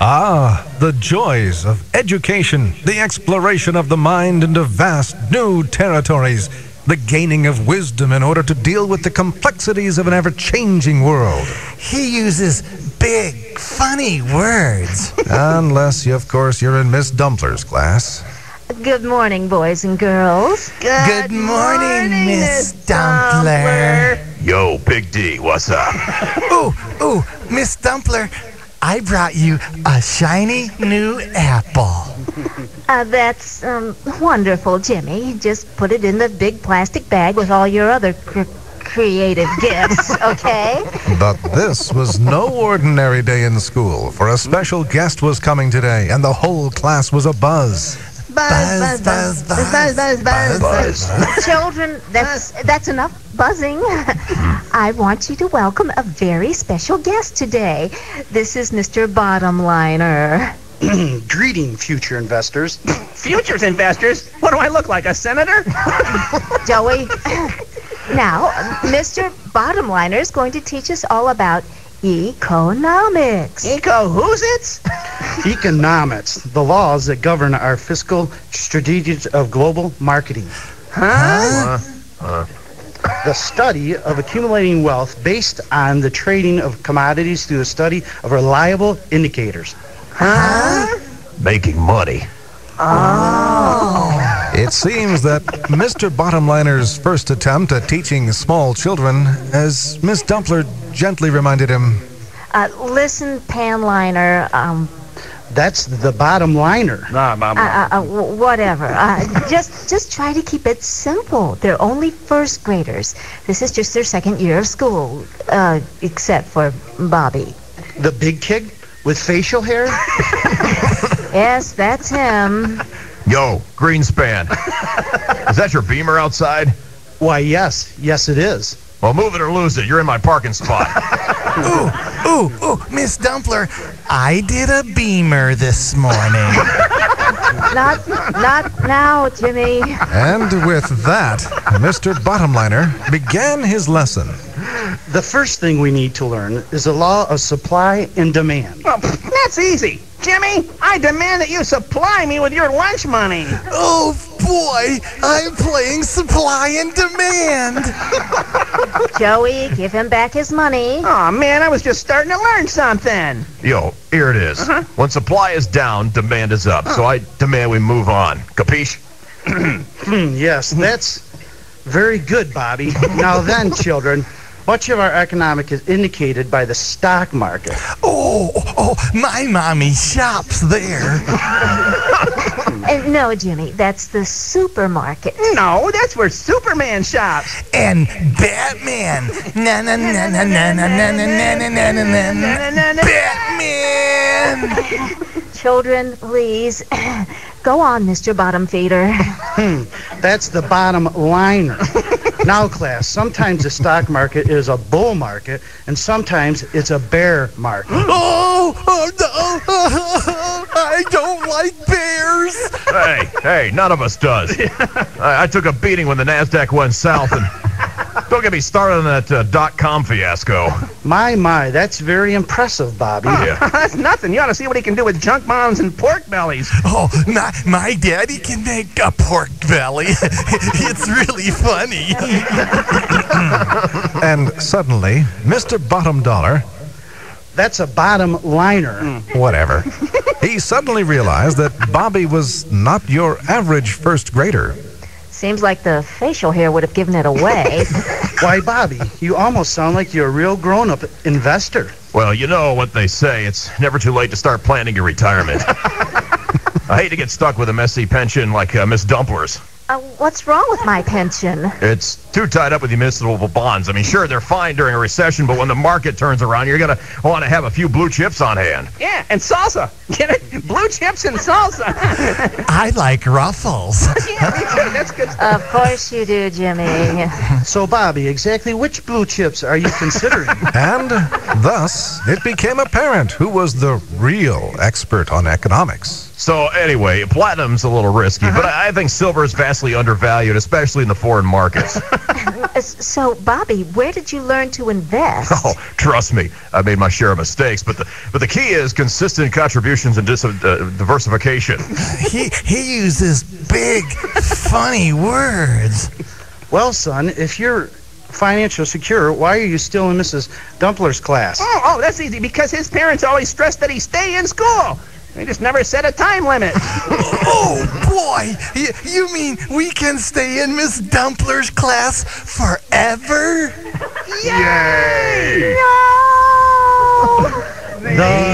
Ah, the joys of education, the exploration of the mind into vast new territories, the gaining of wisdom in order to deal with the complexities of an ever changing world. He uses big, funny words. Unless, of course, you're in Miss Dumpler's class. Good morning, boys and girls. Good, morning, Miss Dumpler. Yo, Big D, what's up? Ooh, ooh, Miss Dumpler, I brought you a shiny new apple. Uh, that's um, wonderful, Jimmy. Just put it in the big plastic bag with all your other cr- creative gifts, okay? But this was no ordinary day in school, for a special guest was coming today, and the whole class was abuzz. Buzz, buzz, buzz, buzz, buzz, Buzz. buzz. Children, that's that's enough buzzing. I want you to welcome a very special guest today. This is Mr. Bottomliner. Greeting, future investors. Futures investors? What do I look like, a senator? Joey. now, Mr. Bottomliner is going to teach us all about economics. Eco who's it? Economics, the laws that govern our fiscal strategies of global marketing. Huh? The study of accumulating wealth based on the trading of commodities through the study of reliable indicators. Huh? Making money. Oh. It seems that Mr. Bottomliner's first attempt at teaching small children, as Miss Dumpler gently reminded him, Uh, listen, Panliner, um, That's the bottom liner. Nah, Mom. uh, uh, uh, whatever. Uh, just, just try to keep it simple. They're only first graders. This is just their second year of school, uh, except for Bobby. The big kid with facial hair. Yes, that's him. Yo, Greenspan. Is that your beamer outside? Why, yes, yes, it is. Well, move it or lose it. You're in my parking spot. ooh, Ooh, ooh, Miss Dumpler, I did a beamer this morning. Not, not now, Jimmy. and with that, Mr. Bottomliner began his lesson. The first thing we need to learn is the law of supply and demand. Oh, that's easy. Jimmy, I demand that you supply me with your lunch money. oh boy, I'm playing supply and demand. Joey, give him back his money. Oh man, I was just starting to learn something. Yo, here it is. When supply is down, demand is up. So I demand we move on. Capiche? Hmm, yes, that's very good, Bobby. Now then, children, much of our economic is indicated by the stock market. Oh, oh, my mommy shops there. Uh, no, Jimmy, that's the supermarket. No, that's where Superman shops. And Batman. Na na na na na na na na na na na na na. Batman. Children, please. Go on, Mr. Bottom Feeder. That's the bottom liner. Now, class, sometimes the stock market is a bull market, and sometimes it's a bear market. Oh, oh no. I don't like bears. Hey, hey, none of us does. I, I took a beating when the NASDAQ went south, and don't get me started on that uh, dot-com fiasco. My, my, that's very impressive, Bobby. Yeah. that's nothing. You ought to see what he can do with junk bonds and pork bellies. Oh, my, my daddy can make a pork belly. it's really funny. And suddenly, Mr. Bottom Dollar, That's a bottom liner. whatever, he suddenly realized that Bobby was not your average first grader. Seems like the facial hair would have given it away. Why, Bobby, you almost sound like you're a real grown-up investor. Well, you know what they say. It's never too late to start planning your retirement. I hate to get stuck with a messy pension like uh, Miss Dumpler's. Uh, what's wrong with my pension? It's too tied up with the municipal bonds. I mean, sure, they're fine during a recession, but when the market turns around, you're going to want to have a few blue chips on hand. Yeah, and salsa. Get it? Blue chips and salsa. I like Ruffles. yeah, me too. That's good stuff. Of course you do, Jimmy. So, Bobby, exactly which blue chips are you considering? And thus, it became apparent who was the real expert on economics. So, anyway, platinum's a little risky, but I I think silver is vastly undervalued, especially in the foreign markets. So, Bobby, where did you learn to invest? Oh, trust me, I made my share of mistakes, but the but the key is consistent contributions and dis- uh, diversification. He he uses big, funny words. Well, son, if you're financially secure, why are you still in Mrs. Dumpler's class? Oh, oh, that's easy because his parents always stressed that he stay in school. They just never set a time limit. oh, boy! You, mean we can stay in Miss Dumpler's class forever? Yay! Yay! No! the